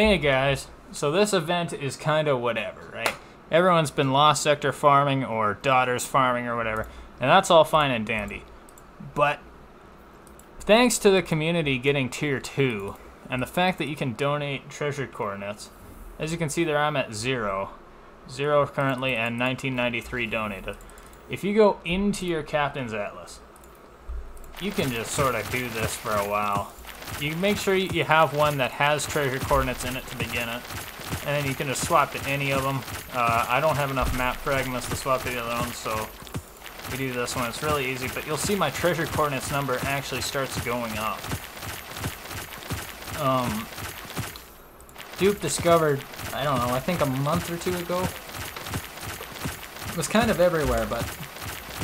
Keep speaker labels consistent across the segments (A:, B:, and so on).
A: hey guys, so this event is kind of whatever, right? Everyone's been Lost Sector farming or Daughters farming or whatever, and that's all fine and dandy. But thanks to the community getting tier 2, and the fact that you can donate treasure coordinates, as you can see there I'm at 0. 0 currently and 1993 donated. If you go into your Captain's Atlas, you can just sort of do this for a while. You make sure you have one that has treasure coordinates in it to begin it, and then you can just swap to any of them. Uh, I don't have enough map fragments to swap to the other ones, so we do this one. It's really easy, but you'll see my treasure coordinates number actually starts going up. Um, Duke discovered, I don't know, I think a month or two ago, it was kind of everywhere, but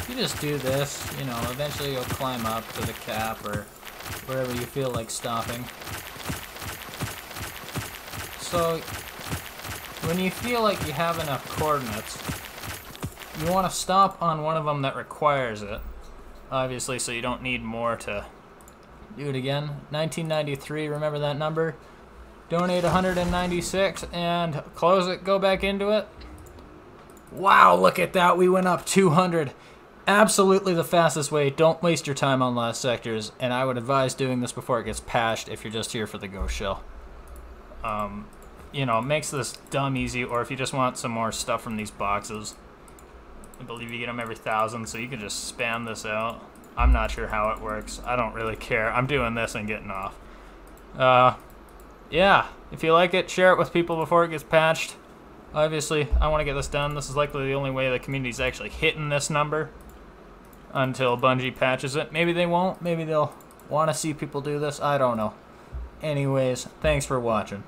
A: you just do this, you know, eventually you'll climb up to the cap or wherever you feel like stopping. So, when you feel like you have enough coordinates, you want to stop on one of them that requires it, obviously, so you don't need more to do it again. 1993, remember that number? Donate 196 and close it, go back into it. Wow, look at that, we went up 200 absolutely the fastest way. Don't waste your time on Lost Sectors, and I would advise doing this before it gets patched if you're just here for the ghost shell. Um, you know, makes this dumb easy, or if you just want some more stuff from these boxes. I believe you get them every thousand, so you can just spam this out. I'm not sure how it works. I don't really care. I'm doing this and getting off. Uh, yeah, if you like it, share it with people before it gets patched. Obviously, I want to get this done. This is likely the only way the community's actually hitting this number until Bungie patches it. Maybe they won't. Maybe they'll want to see people do this. I don't know. Anyways, thanks for watching.